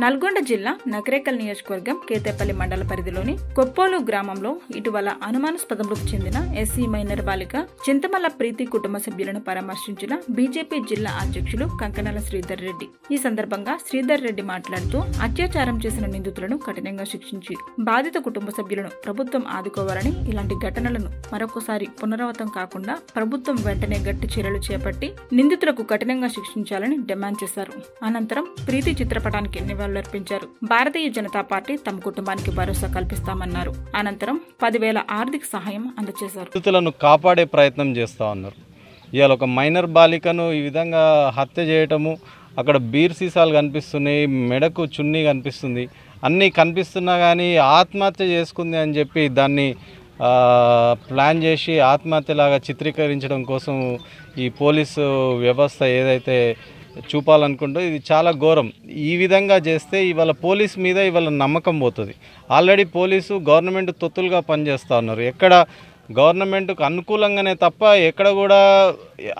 నల్గొండ జిల్లా నకరేకల్ నియోజకవర్గం కేతేపల్లి మండల పరిధిలోని కొప్పోలు గ్రామంలో ఇటీవల అనుమానాస్పద మృతి చెందిన ఎస్సీ మైనర్ బాలిక చింతమల్ల ప్రీతి కుటుంబ సభ్యులను పరామర్శించిన బీజేపీ జిల్లా అధ్యక్షులు కంకణాల శ్రీధర్ రెడ్డి. ఈ సందర్భంగా శ్రీధర్ రెడ్డి మాట్లాడుతూ అత్యాచారం చేసిన నిందితులను కఠినంగా శిక్షించి బాధిత కుటుంబ సభ్యులను ప్రభుత్వం ఆదుకోవాలని ఇలాంటి ఘటనలను మరొకసారి పునరావృతం కాకుండా ప్రభుత్వం వెంటనే గట్టి చర్యలు చేపట్టి నిందితులకు కఠినంగా శిక్షించాలని డిమాండ్ చేశారు. అనంతరం ప్రీతి చిత్రపటానికి నివాళులర్పించారు. భారతీయ జనతా పార్టీ తమ కుటుంబానికి భరోసా కల్పిస్తామన్నారు. అనంతరం పదివేల ఆర్థిక సహాయం అందజేశారు కాపాడే ప్రయత్నం చేస్తూ ఉన్నారు. ఇవాళ ఒక మైనర్ బాలికను ఈ విధంగా హత్య చేయటము అక్కడ బీర్ సీసాలు కనిపిస్తున్నాయి మెడకు చున్నీ కనిపిస్తుంది. అన్నీ కనిపిస్తున్నా కానీ ఆత్మహత్య చేసుకుంది అని చెప్పి దాన్ని ప్లాన్ చేసి ఆత్మహత్యలాగా చిత్రీకరించడం కోసం ఈ పోలీసు వ్యవస్థ ఏదైతే చూపాలనుకుంటూ ఇది చాలా ఘోరం. ఈ విధంగా చేస్తే ఇవాళ పోలీస్ మీద ఇవాళ నమ్మకం పోతుంది. ఆల్రెడీ పోలీసు గవర్నమెంట్ తొత్తులుగా పనిచేస్తూ ఉన్నారు. ఎక్కడ గవర్నమెంట్కు అనుకూలంగానే తప్ప ఎక్కడ కూడా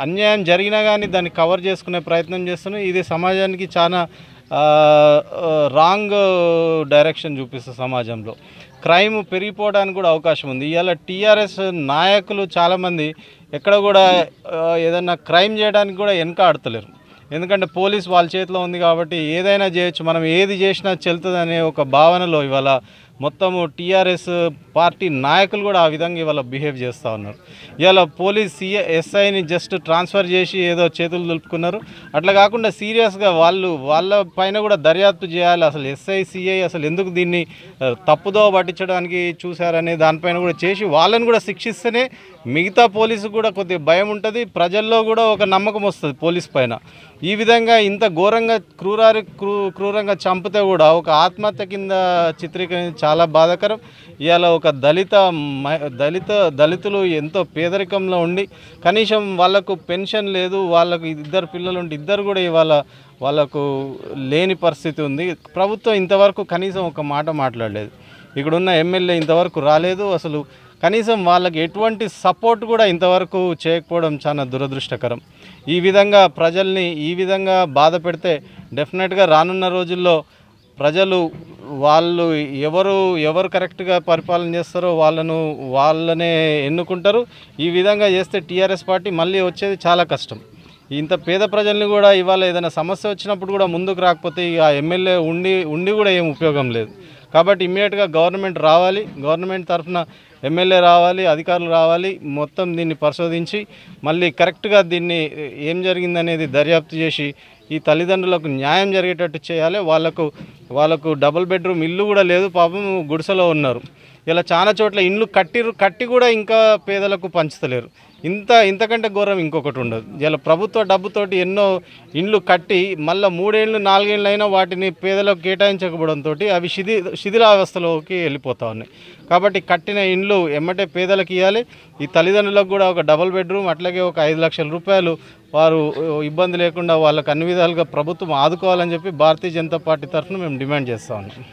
అన్యాయం జరిగినా కానీ దాన్ని కవర్ చేసుకునే ప్రయత్నం చేస్తున్నాం ఇది సమాజానికి చాలా రాంగ్ డైరెక్షన్ చూపిస్తుంది సమాజంలో. క్రైమ్ పెరిగిపోవడానికి కూడా అవకాశం ఉంది. ఇవాళ టీఆర్ఎస్ నాయకులు చాలామంది ఎక్కడ కూడా ఏదైనా క్రైమ్ చేయడానికి కూడా వెనక ఆడతలేరు. ఎందుకంటే పోలీస్ వాళ్ళ చేతిలో ఉంది కాబట్టి ఏదైనా చేయొచ్చు. మనం ఏది చేసినా చెల్తుంది అనే ఒక భావనలో ఇవాళ మొత్తము టీఆర్ఎస్ పార్టీ నాయకులు కూడా ఆ విధంగా ఇవాళ బిహేవ్ చేస్తూ ఉన్నారు. ఇవాళ పోలీస్ సీఏ ఎస్ఐని జస్ట్ ట్రాన్స్ఫర్ చేసి ఏదో చేతులు దులుపుకున్నారు. అట్లా కాకుండా సీరియస్గా వాళ్ళు వాళ్ళ పైన కూడా దర్యాప్తు చేయాలి. అసలు ఎస్ఐ సిఐ అసలు ఎందుకు దీన్ని తప్పుదో పట్టించడానికి చూశారనే దానిపైన కూడా చేసి వాళ్ళని కూడా శిక్షిస్తేనే మిగతా పోలీసు కూడా కొద్దిగా భయం ఉంటుంది. ప్రజల్లో కూడా ఒక నమ్మకం వస్తుంది పోలీస్ పైన. ఈ విధంగా ఇంత ఘోరంగా క్రూరారి క్రూ క్రూరంగా చంపితే కూడా ఒక ఆత్మహత్య కింద చిత్రీకరించి చాలా బాధాకరం. ఇవాళ ఒక దళిత దళిత దళితులు ఎంతో పేదరికంలో ఉండి కనీసం వాళ్ళకు పెన్షన్ లేదు వాళ్ళకు ఇద్దరు పిల్లలు ఉంటే ఇద్దరు కూడా ఇవాళ వాళ్ళకు లేని పరిస్థితి ఉంది. ప్రభుత్వం ఇంతవరకు కనీసం ఒక మాట మాట్లాడలేదు. ఇక్కడున్న ఎమ్మెల్యే ఇంతవరకు రాలేదు అసలు. కనీసం వాళ్ళకి ఎటువంటి సపోర్ట్ కూడా ఇంతవరకు చేయకపోవడం చాలా దురదృష్టకరం. ఈ విధంగా ప్రజల్ని ఈ విధంగా బాధ పెడితే డెఫినెట్గా రానున్న రోజుల్లో ప్రజలు వాళ్ళు ఎవరు ఎవరు కరెక్ట్గా పరిపాలన చేస్తారో వాళ్ళను వాళ్ళనే ఎన్నుకుంటారు. ఈ విధంగా చేస్తే టీఆర్ఎస్ పార్టీ మళ్ళీ వచ్చేది చాలా కష్టం. ఇంత పేద ప్రజల్ని కూడా ఇవాళ ఏదైనా సమస్య వచ్చినప్పుడు కూడా ముందుకు రాకపోతే ఇక ఆ ఎమ్మెల్యే ఉండి ఉండి కూడా ఏం ఉపయోగం లేదు. కాబట్టి ఇమ్మీడియట్గా గవర్నమెంట్ రావాలి. గవర్నమెంట్ తరఫున ఎమ్మెల్యే రావాలి అధికారులు రావాలి. మొత్తం దీన్ని పరిశోధించి మళ్ళీ కరెక్ట్గా దీన్ని ఏం జరిగిందనేది దర్యాప్తు చేసి ఈ తల్లిదండ్రులకు న్యాయం జరిగేటట్టు చేయాలి. వాళ్ళకు వాళ్ళకు డబుల్ బెడ్రూమ్ ఇల్లు కూడా లేదు. పాపం గుడిసెలో ఉన్నారు. ఇలా చాలా చోట్ల ఇండ్లు కట్టిరు కట్టి కూడా ఇంకా పేదలకు పంచుతలేరు. ఇంత ఇంతకంటే ఘోరం ఇంకొకటి ఉండదు. ఇలా ప్రభుత్వ డబ్బుతోటి ఎన్నో ఇండ్లు కట్టి మళ్ళీ మూడేళ్ళు నాలుగేళ్ళు అయినా వాటిని పేదలకు కేటాయించకపోవడంతో అవి శిథి శిథిలావస్థలోకి వెళ్ళిపోతా ఉన్నాయి. కాబట్టి కట్టిన ఇండ్లు ఎమ్మటే పేదలకు ఇవ్వాలి ఈ తల్లిదండ్రులకు కూడా ఒక డబుల్ బెడ్రూమ్ అట్లాగే ఒక ఐదు లక్షల రూపాయలు వారు ఇబ్బంది లేకుండా వాళ్ళకు అన్ని విధాలుగా ప్రభుత్వం ఆదుకోవాలని చెప్పి భారతీయ జనతా పార్టీ తరఫున మేము డిమాండ్ చేస్తా ఉన్నాం.